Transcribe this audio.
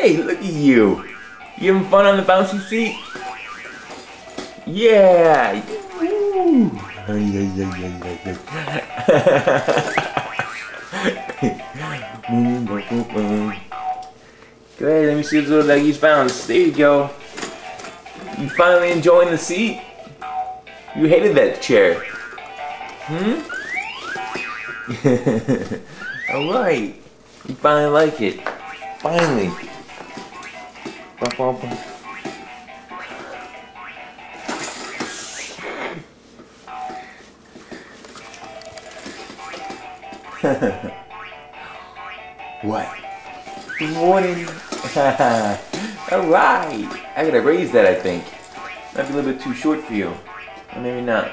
Hey, look at you. You having fun on the bouncy seat? Yeah. Go ahead, let me see those little leggies bounce. There you go. You finally enjoying the seat? You hated that chair. Hmm? Alright. You finally like it. Finally. What? Good morning. Alright. I gotta raise that, I think. Might be a little bit too short for you. Or maybe not.